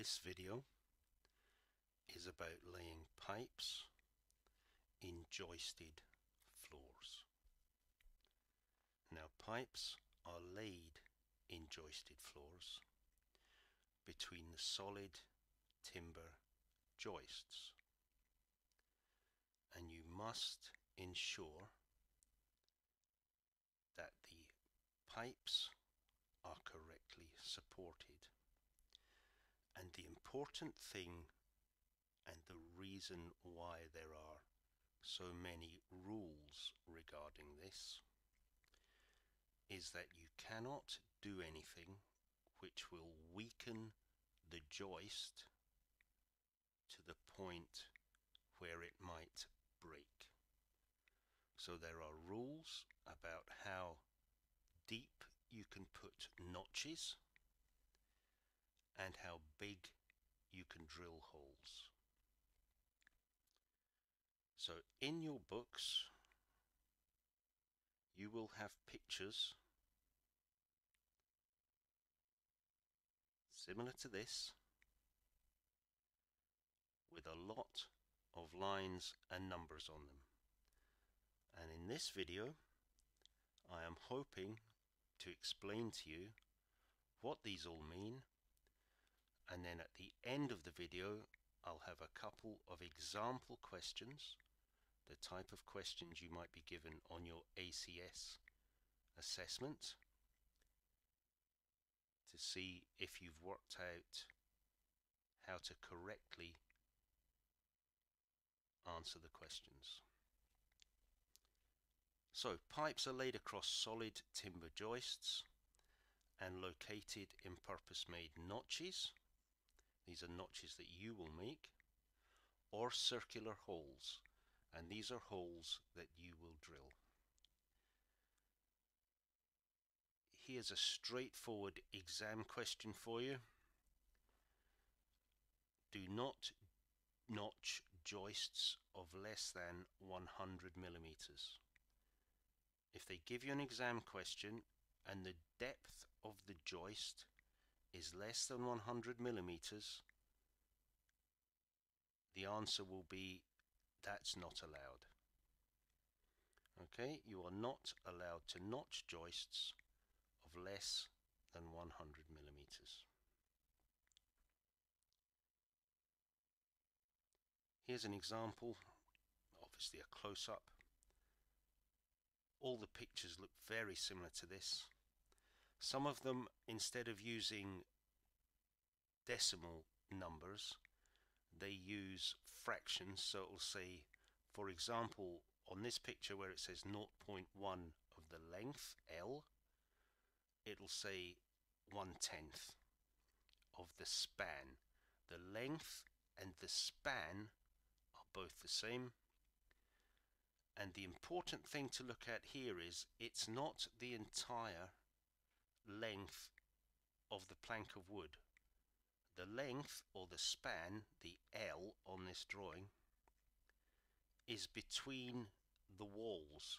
This video is about laying pipes in joisted floors. Now pipes are laid in joisted floors between the solid timber joists and you must ensure that the pipes are correctly supported and the important thing and the reason why there are so many rules regarding this is that you cannot do anything which will weaken the joist to the point where it might break. So there are rules about how deep you can put notches and how big you can drill holes. So in your books you will have pictures similar to this with a lot of lines and numbers on them. And in this video I am hoping to explain to you what these all mean and then at the end of the video I'll have a couple of example questions the type of questions you might be given on your ACS assessment to see if you've worked out how to correctly answer the questions. So pipes are laid across solid timber joists and located in purpose-made notches. These are notches that you will make or circular holes and these are holes that you will drill. Here's a straightforward exam question for you. Do not notch joists of less than 100 millimeters. If they give you an exam question and the depth of the joist is less than 100 millimeters, the answer will be that's not allowed. Okay, you are not allowed to notch joists of less than 100 millimeters. Here's an example, obviously a close-up. All the pictures look very similar to this. Some of them, instead of using decimal numbers, they use fractions. So it will say, for example, on this picture where it says 0.1 of the length, L, it'll say 1 tenth of the span. The length and the span are both the same. And the important thing to look at here is it's not the entire length of the plank of wood. The length or the span, the L on this drawing, is between the walls,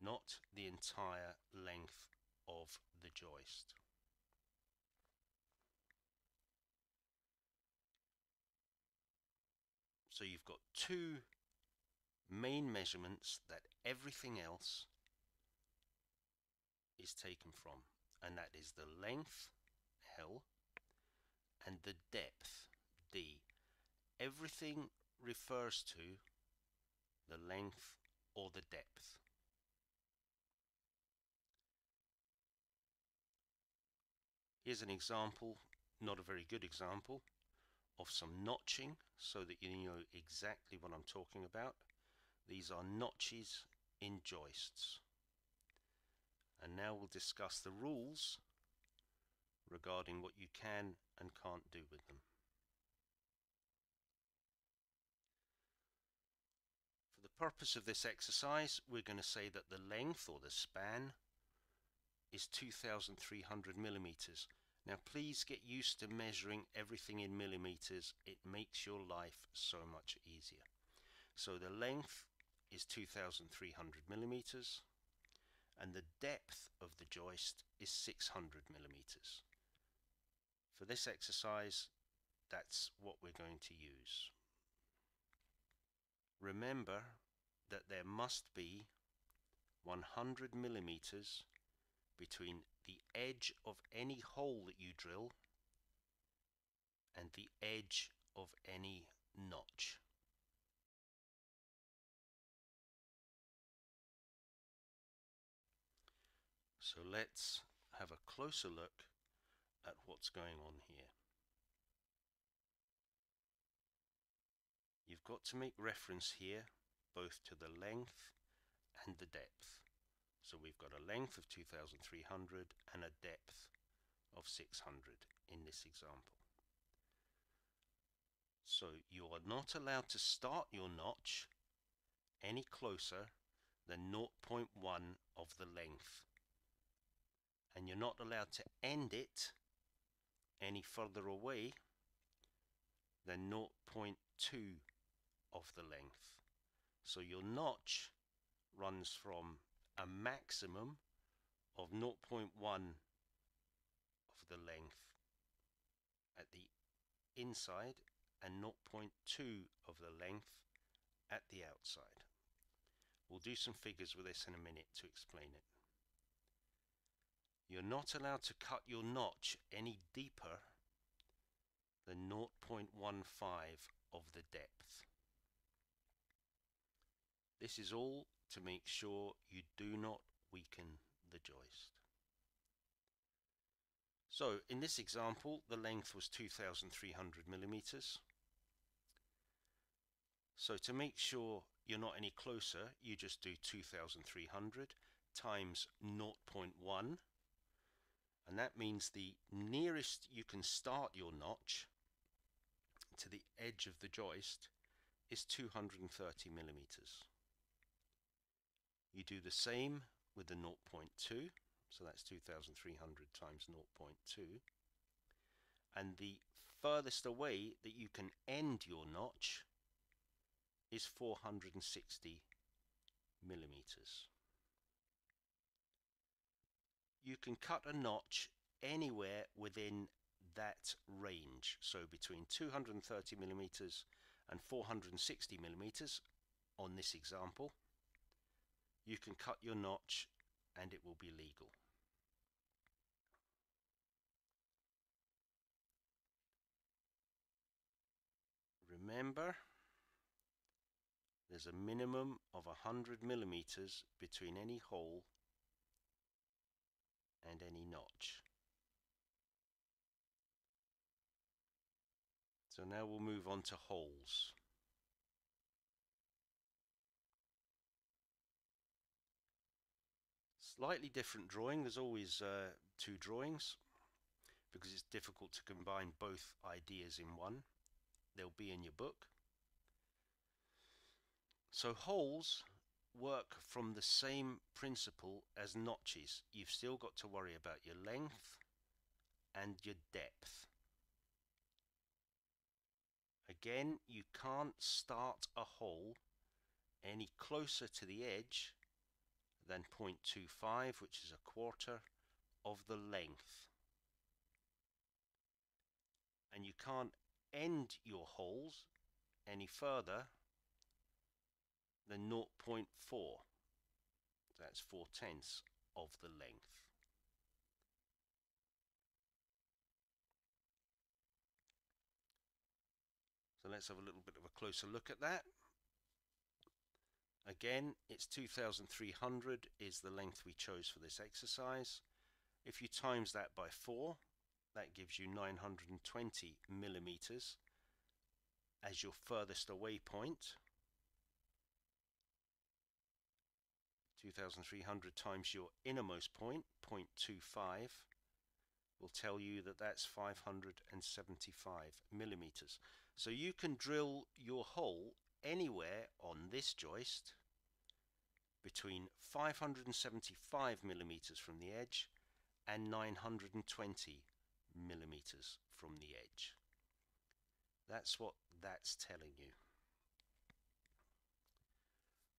not the entire length of the joist. So you've got two main measurements that everything else is taken from and that is the length L and the depth D. Everything refers to the length or the depth. Here's an example, not a very good example, of some notching so that you know exactly what I'm talking about. These are notches in joists. Now we'll discuss the rules regarding what you can and can't do with them. For the purpose of this exercise, we're going to say that the length or the span is 2,300 millimeters. Now please get used to measuring everything in millimeters. It makes your life so much easier. So the length is 2300 millimeters and the depth of the joist is 600 millimeters. For this exercise that's what we're going to use. Remember that there must be 100 millimeters between the edge of any hole that you drill and the edge of any notch. So let's have a closer look at what's going on here. You've got to make reference here both to the length and the depth. So we've got a length of 2300 and a depth of 600 in this example. So you are not allowed to start your notch any closer than 0.1 of the length. And you're not allowed to end it any further away than 0.2 of the length. So your notch runs from a maximum of 0.1 of the length at the inside and 0.2 of the length at the outside. We'll do some figures with this in a minute to explain it. You're not allowed to cut your notch any deeper than 0.15 of the depth. This is all to make sure you do not weaken the joist. So in this example the length was 2300 millimeters. So to make sure you're not any closer you just do 2300 times 0.1 and that means the nearest you can start your notch to the edge of the joist is 230 millimeters. You do the same with the 0.2, so that's 2300 times 0.2. And the furthest away that you can end your notch is 460 millimeters. You can cut a notch anywhere within that range, so between 230 millimeters and 460 millimeters on this example you can cut your notch and it will be legal. Remember, there's a minimum of 100 millimeters between any hole and any notch. So now we'll move on to holes. Slightly different drawing, there's always uh, two drawings because it's difficult to combine both ideas in one. They'll be in your book. So holes work from the same principle as notches. You've still got to worry about your length and your depth. Again, you can't start a hole any closer to the edge than 0.25 which is a quarter of the length and you can't end your holes any further than 0.4 that's 4 tenths of the length so let's have a little bit of a closer look at that Again, it's 2300 is the length we chose for this exercise. If you times that by 4, that gives you 920 millimeters as your furthest away point. 2300 times your innermost point, 0.25, will tell you that that's 575 millimeters. So you can drill your hole anywhere on this joist between 575 millimeters from the edge and 920 millimeters from the edge. That's what that's telling you.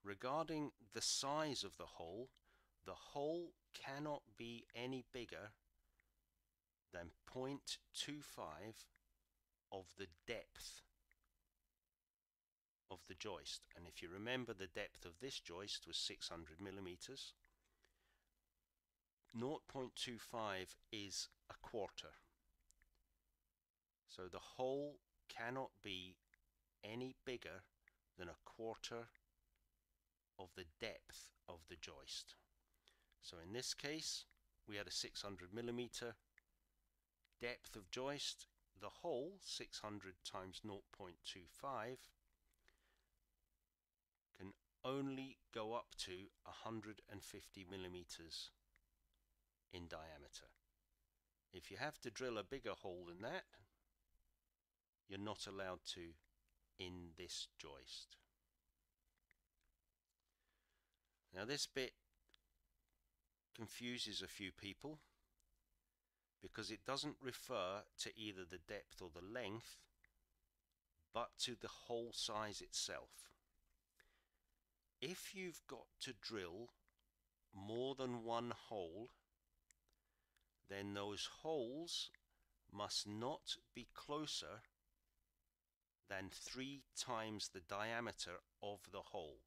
Regarding the size of the hole, the hole cannot be any bigger than 0.25 of the depth of the joist. And if you remember, the depth of this joist was 600 millimeters. 0.25 is a quarter. So the hole cannot be any bigger than a quarter of the depth of the joist. So in this case, we had a 600 millimeter depth of joist. The hole, 600 times 0.25, can only go up to 150 millimeters in diameter. If you have to drill a bigger hole than that, you're not allowed to in this joist. Now this bit confuses a few people because it doesn't refer to either the depth or the length but to the hole size itself. If you've got to drill more than one hole then those holes must not be closer than three times the diameter of the hole.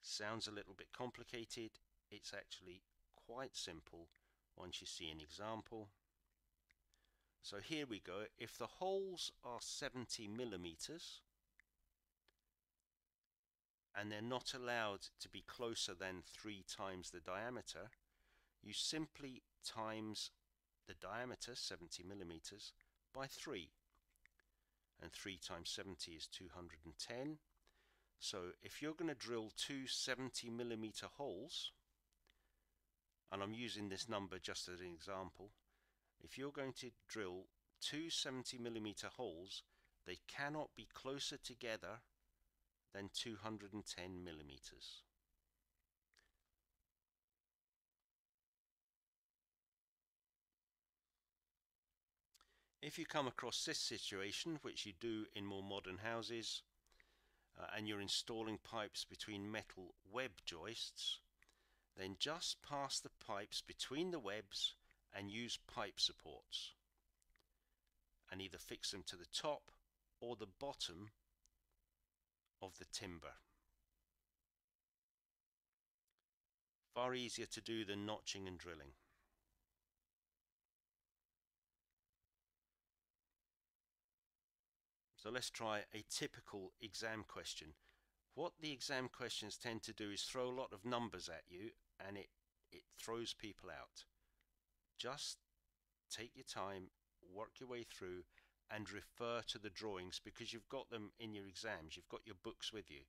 Sounds a little bit complicated, it's actually quite simple once you see an example. So here we go, if the holes are 70 millimeters and they're not allowed to be closer than three times the diameter, you simply times the diameter, 70 millimeters, by 3. And 3 times 70 is 210. So if you're going to drill two 70 millimeter holes, and I'm using this number just as an example, if you're going to drill two 70 millimeter holes, they cannot be closer together than 210 millimeters. If you come across this situation, which you do in more modern houses, uh, and you're installing pipes between metal web joists, then just pass the pipes between the webs and use pipe supports and either fix them to the top or the bottom of the timber. Far easier to do than notching and drilling. So let's try a typical exam question. What the exam questions tend to do is throw a lot of numbers at you and it, it throws people out. Just take your time, work your way through and refer to the drawings because you've got them in your exams, you've got your books with you.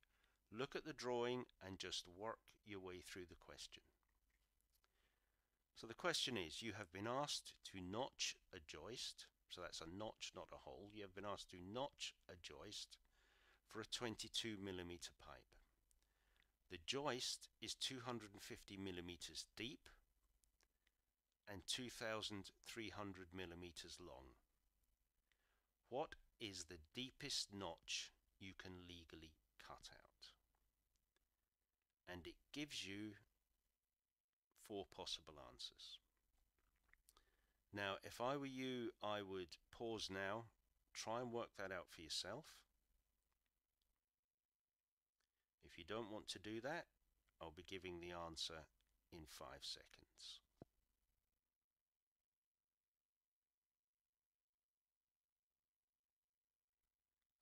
Look at the drawing and just work your way through the question. So the question is, you have been asked to notch a joist so that's a notch, not a hole. You have been asked to notch a joist for a 22 millimeter pipe. The joist is 250 millimeters deep and 2,300 millimeters long. What is the deepest notch you can legally cut out? And it gives you four possible answers. Now, if I were you, I would pause now, try and work that out for yourself. If you don't want to do that, I'll be giving the answer in five seconds.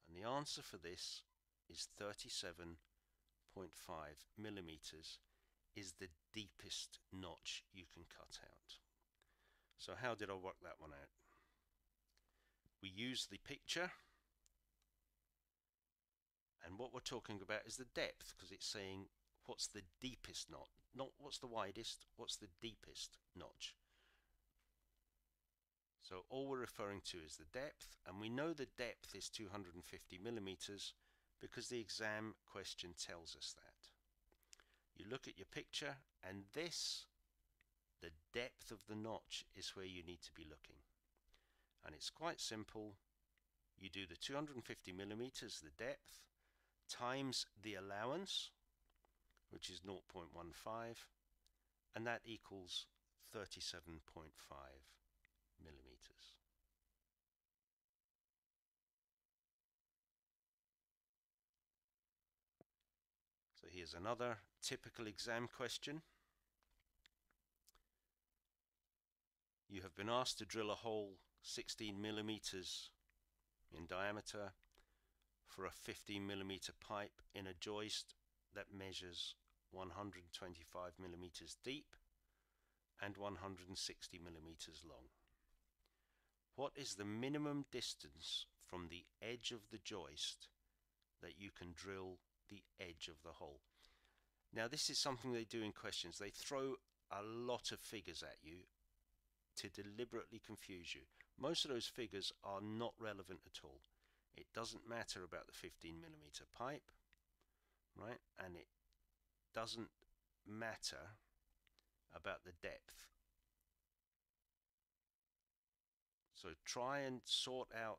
And the answer for this is 37.5 millimeters is the deepest notch you can cut out. So how did I work that one out? We use the picture. And what we're talking about is the depth because it's saying what's the deepest knot not what's the widest what's the deepest notch? So all we're referring to is the depth and we know the depth is 250 millimeters because the exam question tells us that. You look at your picture and this the depth of the notch is where you need to be looking. And it's quite simple. You do the 250 millimeters, the depth, times the allowance, which is 0.15, and that equals 37.5 millimeters. So here's another typical exam question. You have been asked to drill a hole 16 millimeters in diameter for a 15 millimeter pipe in a joist that measures 125 millimeters deep and 160 millimeters long. What is the minimum distance from the edge of the joist that you can drill the edge of the hole? Now this is something they do in questions. They throw a lot of figures at you to deliberately confuse you. Most of those figures are not relevant at all. It doesn't matter about the 15 millimeter pipe, right? And it doesn't matter about the depth. So try and sort out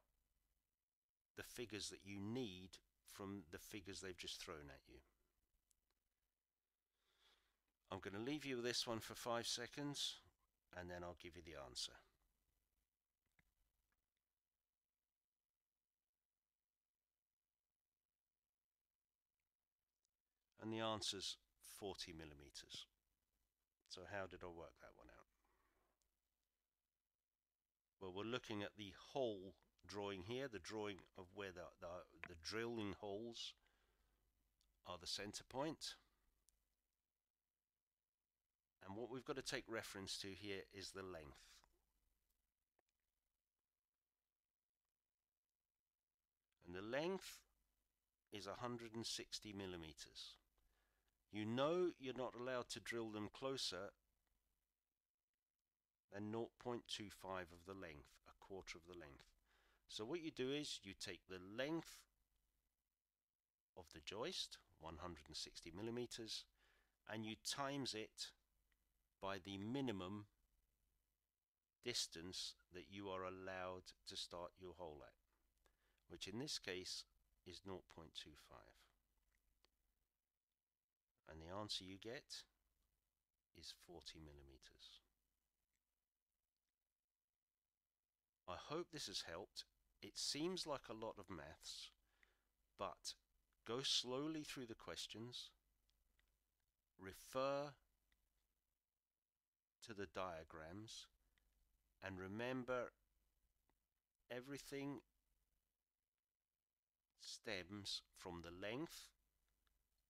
the figures that you need from the figures they've just thrown at you. I'm going to leave you with this one for five seconds and then I'll give you the answer. And the answer's 40 millimeters. So how did I work that one out? Well, we're looking at the hole drawing here, the drawing of where the, the, the drilling holes are the center point. And what we've got to take reference to here is the length. And the length is 160 millimeters. You know you're not allowed to drill them closer than 0.25 of the length, a quarter of the length. So what you do is you take the length of the joist, 160 millimeters, and you times it by the minimum distance that you are allowed to start your hole at, which in this case is 0.25. And the answer you get is 40 millimeters. I hope this has helped. It seems like a lot of maths, but go slowly through the questions, refer to the diagrams and remember everything stems from the length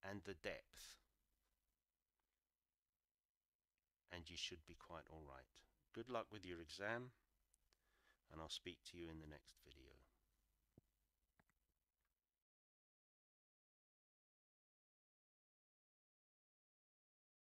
and the depth and you should be quite alright. Good luck with your exam and I'll speak to you in the next video.